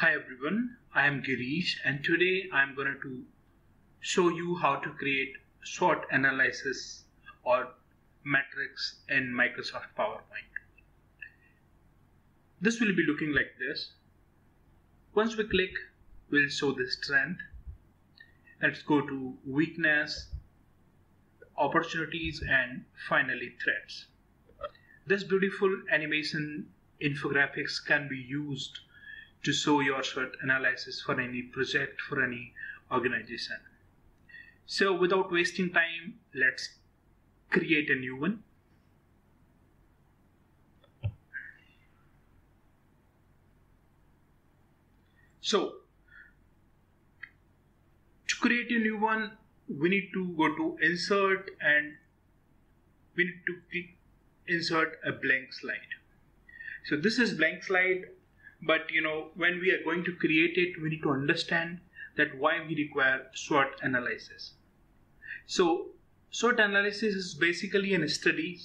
Hi everyone, I am Girish and today I am going to show you how to create SWOT analysis or matrix in Microsoft PowerPoint. This will be looking like this. Once we click, we'll show the strength. Let's go to weakness, opportunities and finally threats. This beautiful animation infographics can be used to show your SWOT analysis for any project, for any organization. So without wasting time, let's create a new one. So to create a new one, we need to go to insert and we need to click insert a blank slide. So this is blank slide, but you know, when we are going to create it, we need to understand that why we require SWOT analysis. So SWOT analysis is basically an study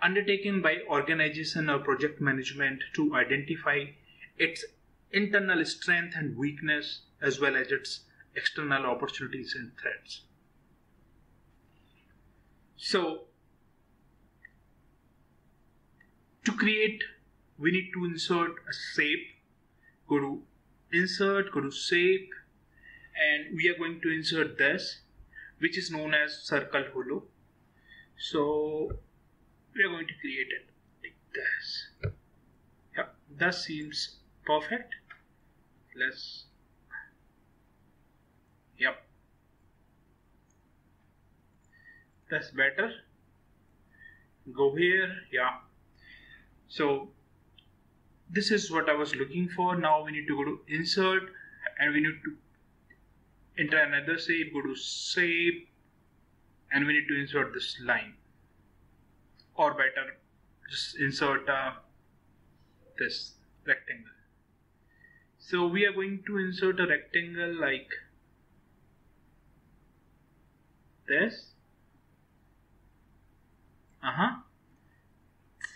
undertaken by organization or project management to identify its internal strength and weakness as well as its external opportunities and threats. So to create we need to insert a shape. Go to insert go to shape and we are going to insert this which is known as circle hollow so we are going to create it like this. Yeah that seems perfect. Let's yep that's better. Go here yeah. So this is what I was looking for. Now we need to go to insert and we need to enter another shape, go to shape and we need to insert this line or better just insert uh, this rectangle. So we are going to insert a rectangle like this. Uh-huh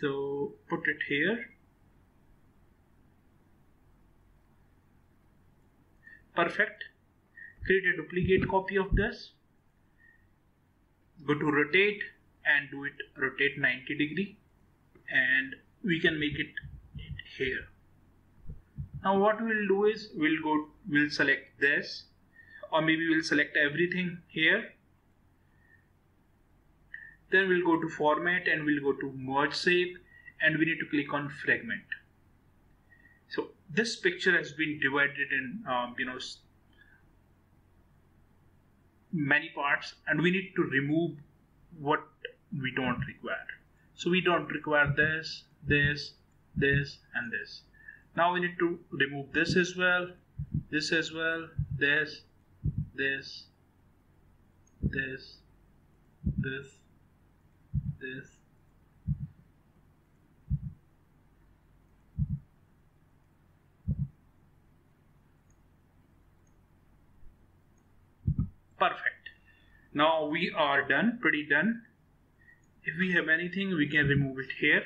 so put it here perfect. Create a duplicate copy of this. Go to rotate and do it rotate 90 degree. And we can make it here. Now what we'll do is we'll go we'll select this. Or maybe we'll select everything here. Then we'll go to format and we'll go to merge shape. And we need to click on fragment so this picture has been divided in um, you know many parts and we need to remove what we don't require. So we don't require this this this and this. Now we need to remove this as well this as well this this this this this perfect. Now we are done pretty done. If we have anything we can remove it here.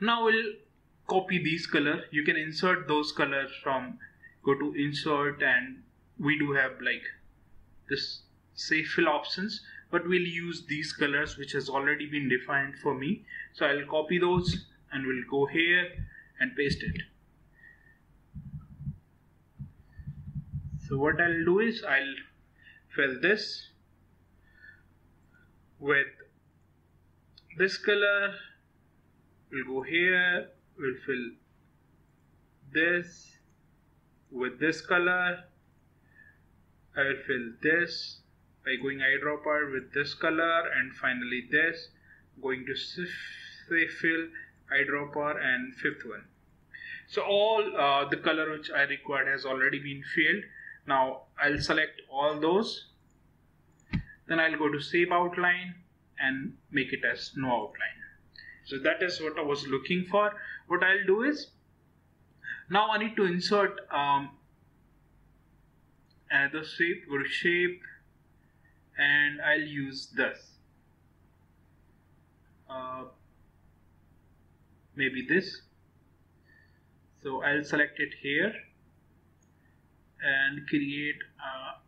Now we'll copy these color you can insert those colors from go to insert and we do have like this say fill options but we'll use these colors which has already been defined for me. So I'll copy those and we'll go here and paste it. So what I'll do is I'll fill this with this color. We'll go here we'll fill this with this color. I will fill this by going eyedropper with this color and finally this going to say fill eyedropper and fifth one. So all uh, the color which I required has already been filled. Now I'll select all those then I'll go to shape outline and make it as no outline. So that is what I was looking for. What I'll do is now I need to insert um, another shape to shape and I'll use this. Uh, maybe this. So I'll select it here and create a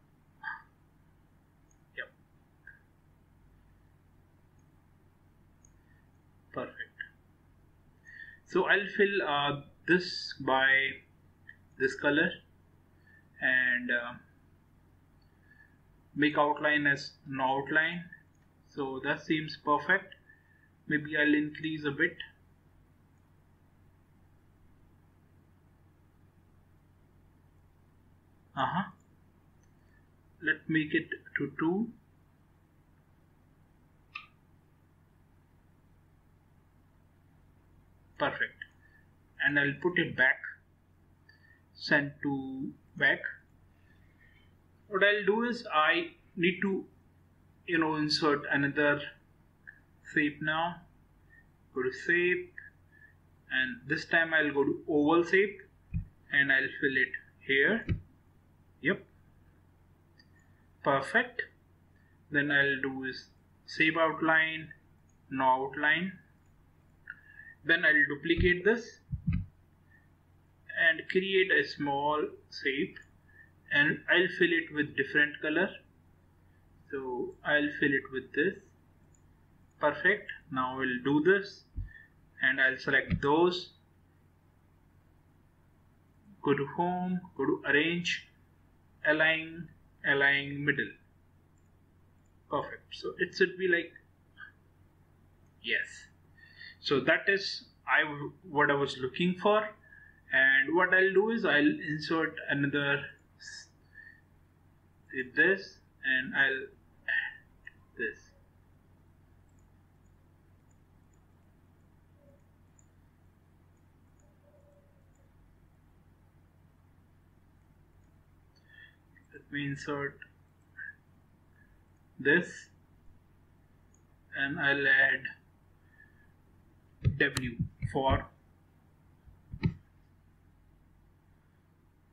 yep perfect so I'll fill uh, this by this color and uh, make outline as no outline. So that seems perfect. Maybe I'll increase a bit. Uh-huh. Let's make it to 2 perfect. And I'll put it back. Send to back. What I'll do is I need to you know insert another shape now. Go to shape. And this time I'll go to oval shape. And I'll fill it here. Yep. Perfect. Then I'll do is shape outline no outline then I'll duplicate this and create a small shape. And I'll fill it with different color. So I'll fill it with this. Perfect. Now we'll do this. And I'll select those. Go to home. Go to arrange. Align. Align middle. Perfect. So it should be like yes so that is I what I was looking for. And what I'll do is I'll insert another this and I'll add this. Let me insert this and I'll add W for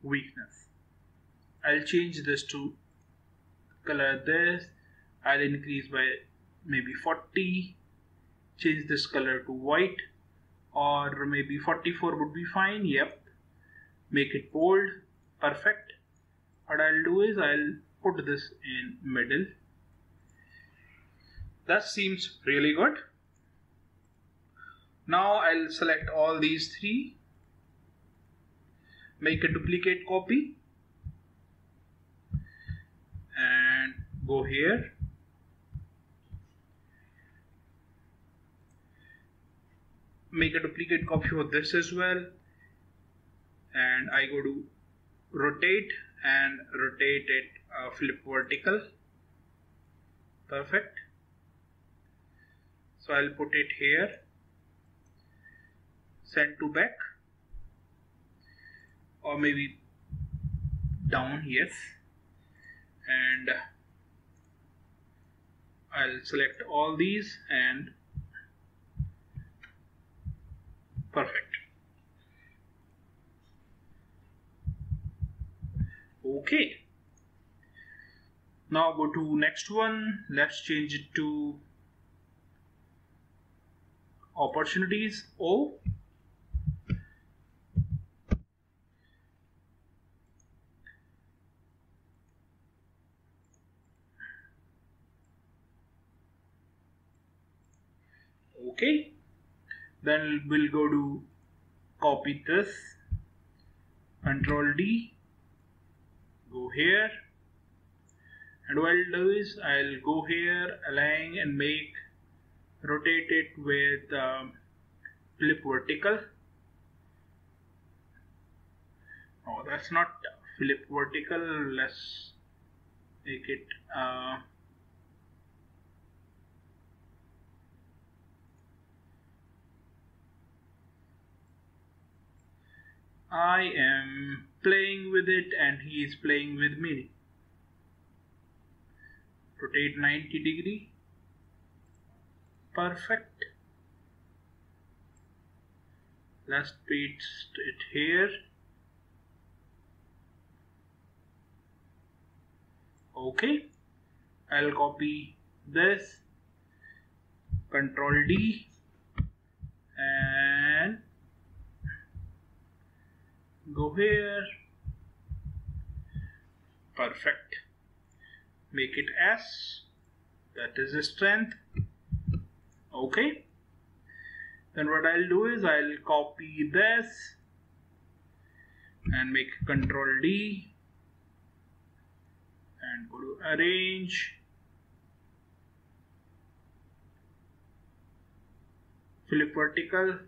weakness. I'll change this to color this. I'll increase by maybe 40 change this color to white. Or maybe 44 would be fine. Yep. Make it bold. Perfect. What I'll do is I'll put this in middle. That seems really good now I'll select all these three. Make a duplicate copy. And go here. Make a duplicate copy of this as well. And I go to rotate and rotate it uh, flip vertical. Perfect. So I'll put it here send to back. Or maybe down yes. And I'll select all these and perfect. Okay. Now go to next one. Let's change it to opportunities. O okay. Then we'll go to copy this. Control D. Go here. And what I'll do is I'll go here align and make rotate it with um, flip vertical. Oh that's not flip vertical. Let's make it uh, I am playing with it and he is playing with me. Rotate 90 degree. Perfect. Let's paste it here. Okay. I'll copy this. Control D and go here. Perfect. Make it S. That is the strength. Okay. Then what I'll do is I'll copy this and make control D and go to arrange. Flip vertical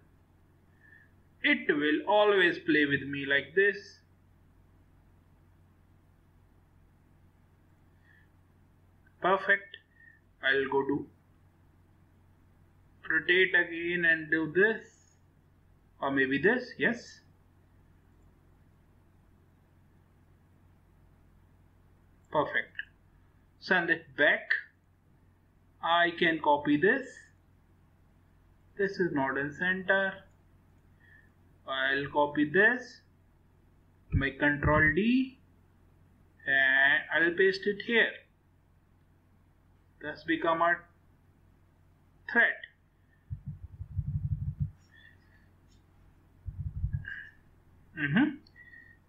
it will always play with me like this. Perfect. I'll go to rotate again and do this or maybe this yes. Perfect. Send it back. I can copy this. This is not in center I'll copy this make control D and I'll paste it here. Thus become a threat mm -hmm.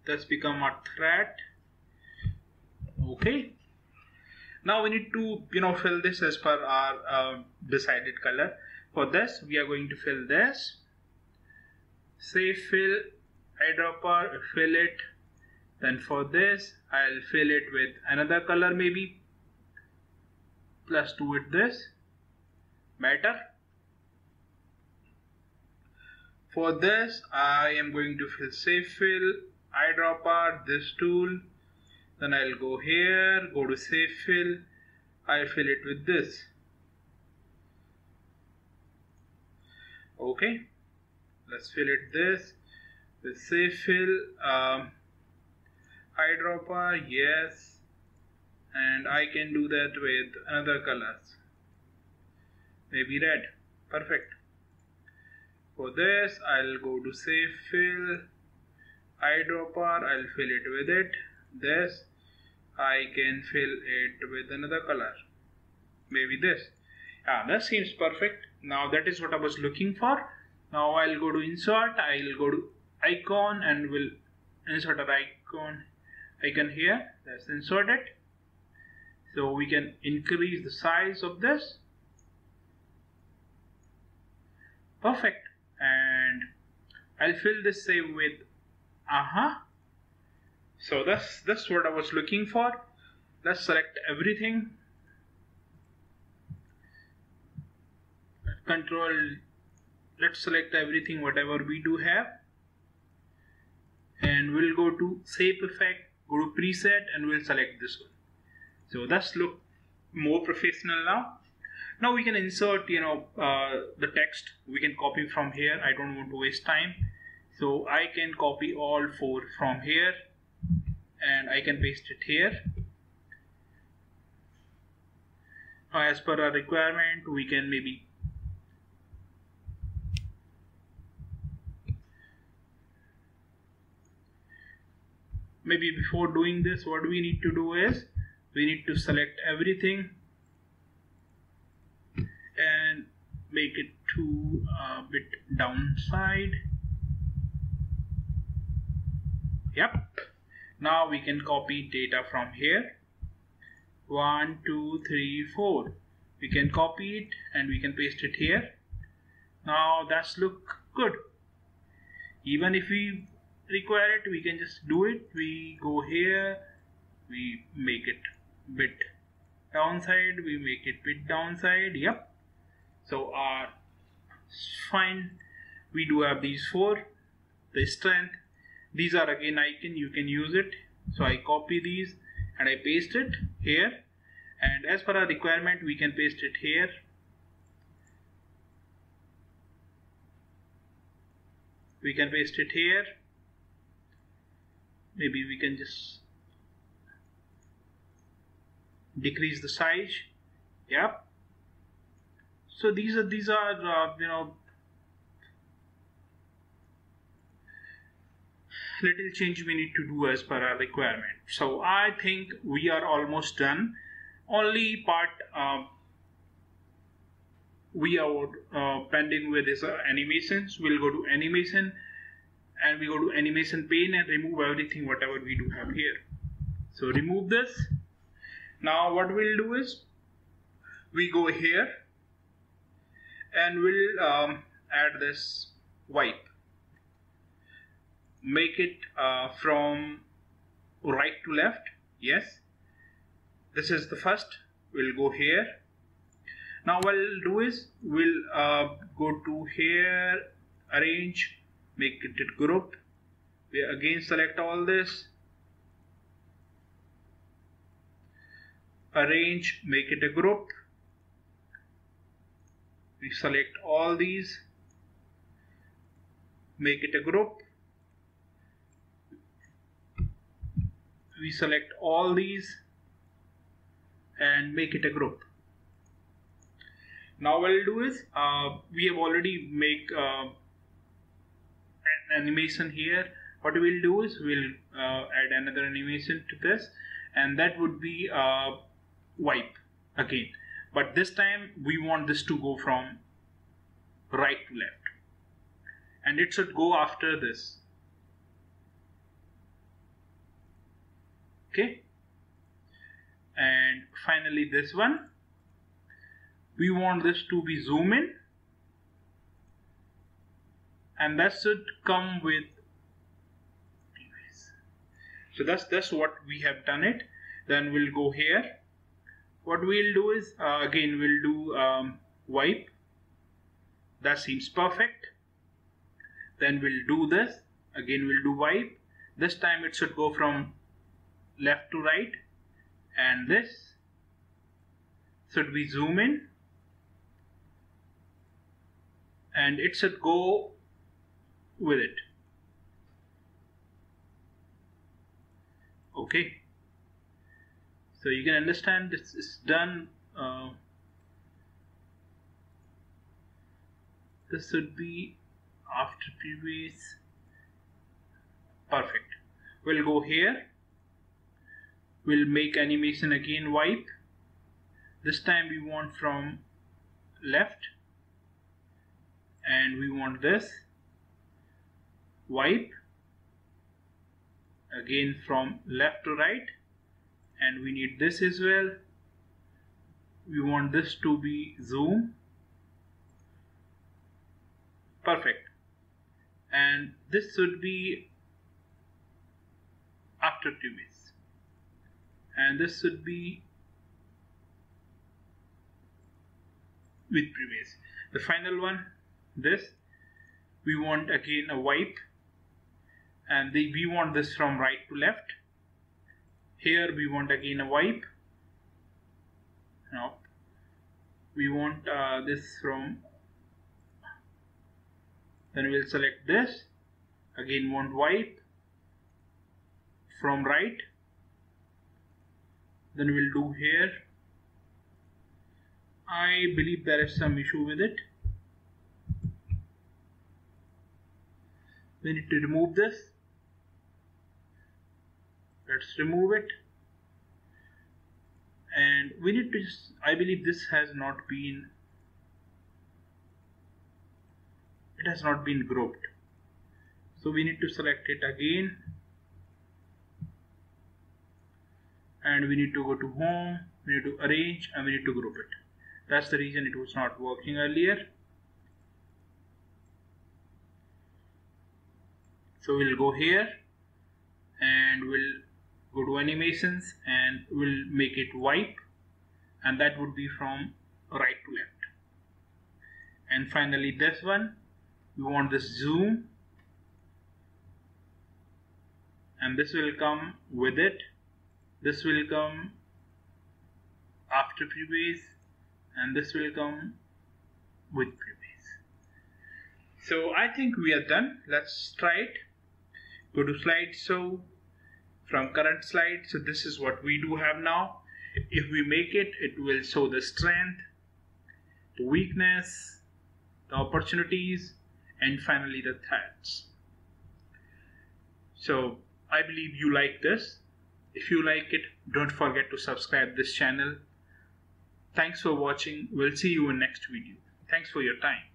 thus become a threat okay. Now we need to you know fill this as per our uh, decided color. For this we are going to fill this say fill eyedropper fill it. Then for this I'll fill it with another color maybe. Plus do it this. Better for this I am going to fill shape fill eyedropper this tool. Then I'll go here go to shape fill. I fill it with this. Okay let's fill it this. With shape fill um, eyedropper yes. And I can do that with another colors maybe red. Perfect. For this I'll go to shape fill eyedropper I'll fill it with it. This I can fill it with another color. Maybe this. Yeah that seems perfect. Now that is what I was looking for now I'll go to insert I'll go to icon and will insert an icon icon here. Let's insert it. So we can increase the size of this. Perfect. And I'll fill this save with uh-huh. So that's that's what I was looking for. Let's select everything. Control let's select everything whatever we do have. And we'll go to shape effect go to preset and we'll select this one. So that's look more professional now. Now we can insert you know uh, the text. We can copy from here. I don't want to waste time. So I can copy all four from here and I can paste it here. Now as per our requirement we can maybe maybe before doing this what we need to do is we need to select everything and make it to a bit downside. Yep. Now we can copy data from here. One two three four. We can copy it and we can paste it here. Now that's look good. Even if we require it we can just do it. We go here we make it bit downside we make it bit downside yep. So our fine. We do have these four the strength. These are again icon you can use it. So I copy these and I paste it here. And as per our requirement we can paste it here. We can paste it here maybe we can just decrease the size. Yep. So these are these are uh, you know little change we need to do as per our requirement. So I think we are almost done. Only part uh, we are uh, pending with is animations. We'll go to animation and we go to animation pane and remove everything whatever we do have here. So remove this. Now what we'll do is we go here and we'll um, add this wipe. Make it uh, from right to left yes. This is the first. We'll go here. Now what we'll do is we'll uh, go to here arrange make it a group. We again select all this. Arrange make it a group. We select all these. Make it a group. We select all these and make it a group. Now what we'll do is uh, we have already make uh, animation here. What we'll do is we'll uh, add another animation to this and that would be uh, wipe again. But this time we want this to go from right to left. And it should go after this. Okay? And finally this one. We want this to be zoom in and that should come with so that's that's what we have done it. Then we'll go here. What we'll do is uh, again we'll do um, wipe. That seems perfect. Then we'll do this. Again we'll do wipe. This time it should go from left to right. And this should be zoom in? And it should go with it. Okay. So you can understand this is done uh, this should be after previous. Perfect. We'll go here. We'll make animation again wipe. This time we want from left and we want this wipe again from left to right and we need this as well. We want this to be zoom. Perfect. And this should be after two previous and this should be with previous. The final one this we want again a wipe and the, we want this from right to left. Here we want again a wipe. Now we want uh, this from then we'll select this. Again want wipe from right. Then we'll do here. I believe there is some issue with it. We need to remove this let's remove it. And we need to just I believe this has not been it has not been grouped so we need to select it again. And we need to go to home we need to arrange and we need to group it. That's the reason it was not working earlier. So we'll go here and we'll go to animations and we'll make it wipe. And that would be from right to left. And finally this one we want this zoom. And this will come with it. This will come after previous and this will come with previous so I think we are done. Let's try it. Go to slide. Slideshow from current slide. So this is what we do have now. If we make it it will show the strength the weakness the opportunities and finally the threats. So I believe you like this. If you like it don't forget to subscribe this channel. Thanks for watching. We'll see you in next video. Thanks for your time